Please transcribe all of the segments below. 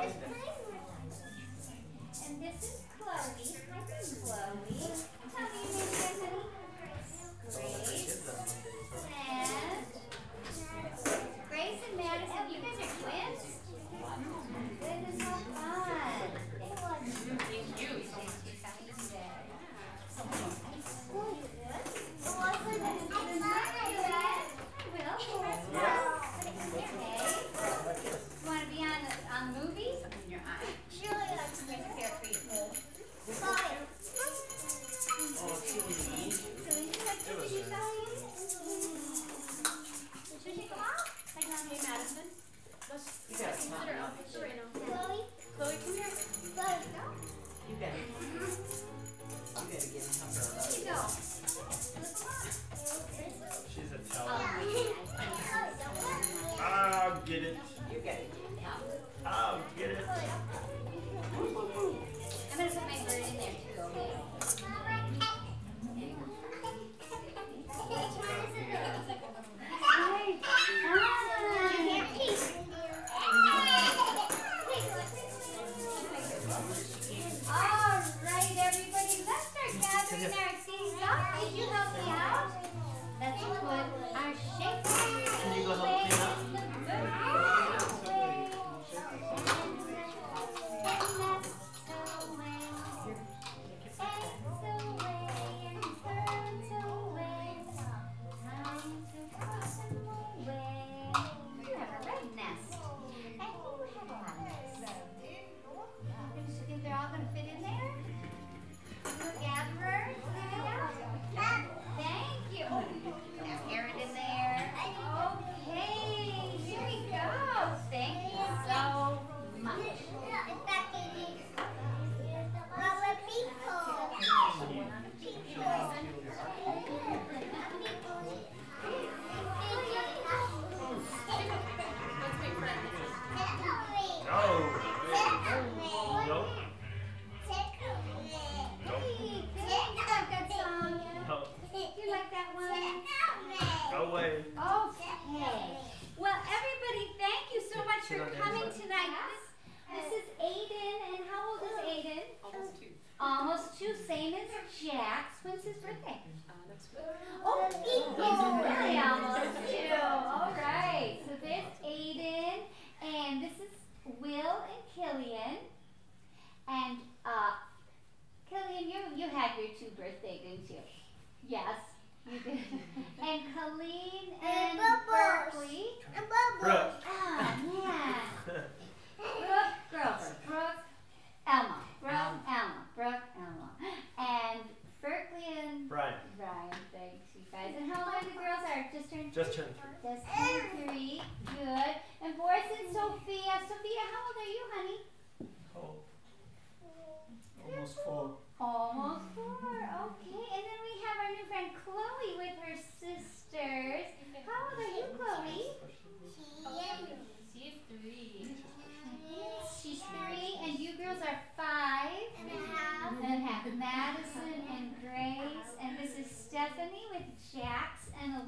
so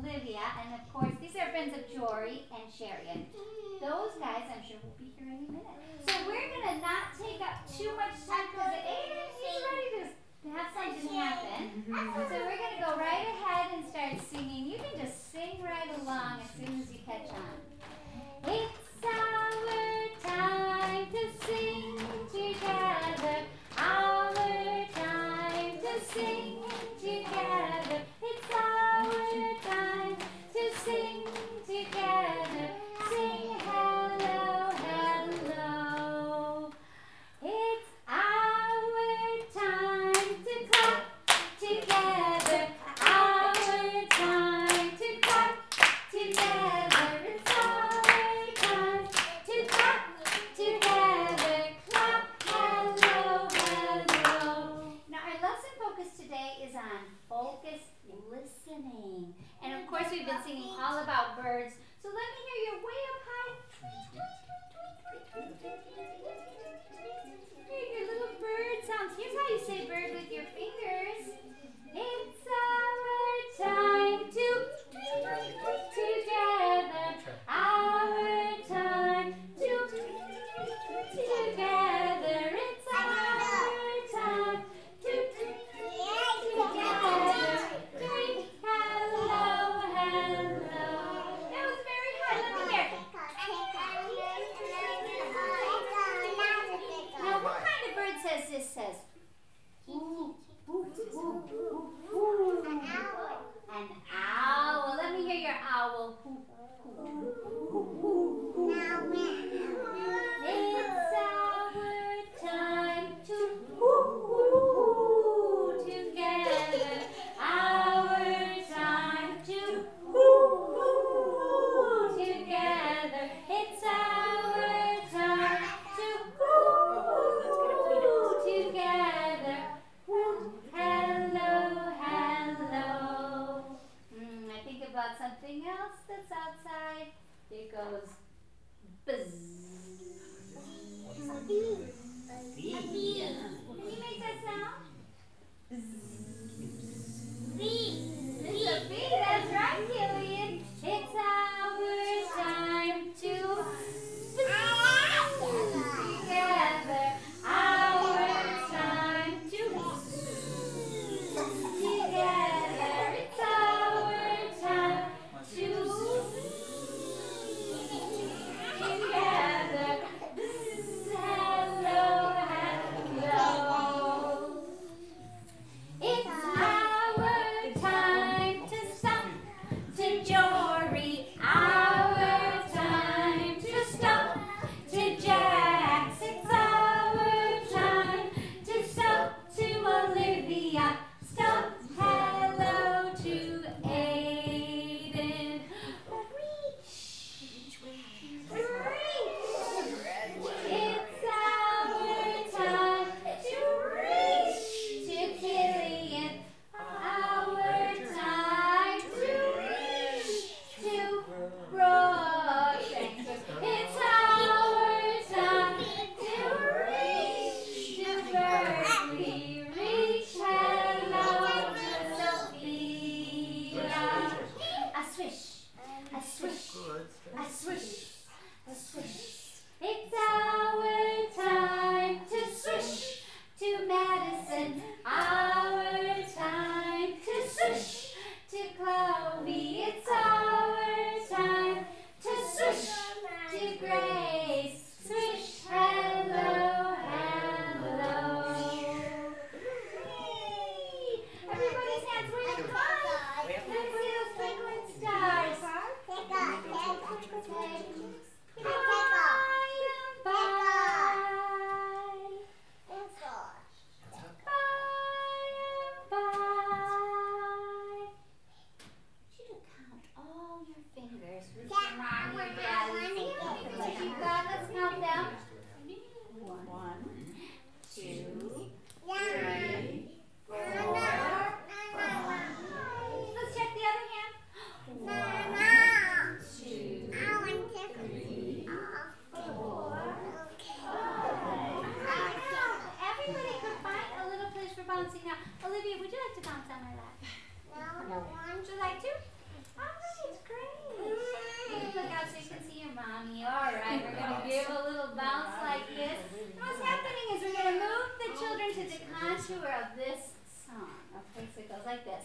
Olivia, and of course, these are friends of Jory and Sherian. Oh, about something else that's outside, it goes buzz. A bee. A bee. A bee. Can you make that sound? Buzz. Bee. of this song. Okay, so it goes like this.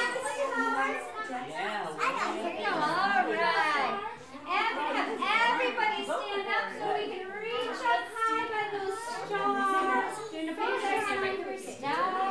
Yeah.